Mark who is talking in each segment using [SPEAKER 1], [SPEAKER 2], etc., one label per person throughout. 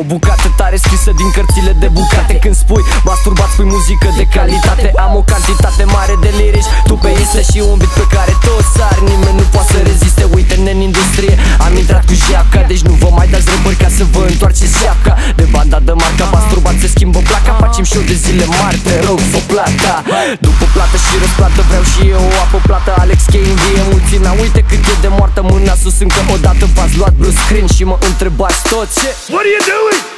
[SPEAKER 1] o bucată tare scrisă din cărțile de bucate. Când spui masturbați, spui muzică de calitate. Am o cantitate mare de lirici. Tu pe isle și un beat pe masturbați se schimbă placa Facem show de zile mari, te rog, fă plata După plată și răsplată vreau și eu o apă plată Alex K învie mulțimea, uite cât e de moartă Mâna sus încă o dată v-ați luat blue screen și mă întrebați tot ce
[SPEAKER 2] What are you doing?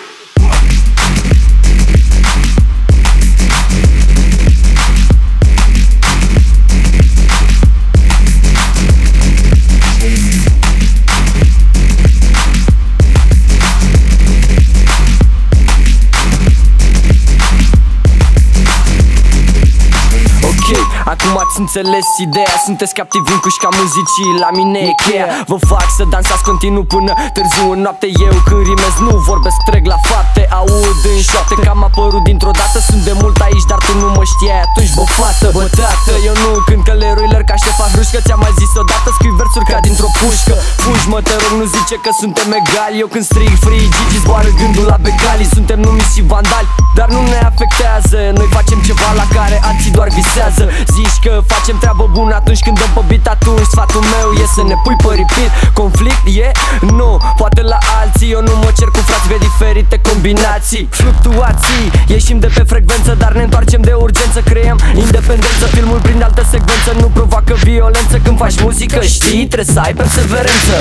[SPEAKER 1] Acum ați înțeles ideea Sunteți captivi în cușca muzicii La mine e cheia. Vă fac să dansați continuu până târziu în noapte Eu când rimez nu vorbesc, trec la fapte Aud în șoapte că am apărut dintr-o dată. Sunt de mult aici, dar tu nu mă știai Atunci bă fată, bă tată. Eu nu cânt că leroiler ca Ștefan Hrușcă Ți-am mai zis odată, scriu versuri ca dintr-o pușcă. Fugi mă, te rog, nu zice că suntem egali. Eu când strig free, Gigi zboară gândul la becali. Suntem numiți și vandali, dar nu ne afectează. Noi facem ceva la care alții doar visează. Zici că facem treabă bună atunci când dăm pe beat Atunci sfatul meu e să ne pui pe repeat. Conflict e? Nu, poate la alții Eu nu mă cer cu frați pe diferite combinații. Fluctuații, ieșim de pe frecvență Dar ne întoarcem de urgență. Creăm independență, filmul prin altă secvență Nu provoacă violență. Când faci muzică Știi, trebuie să ai perseverență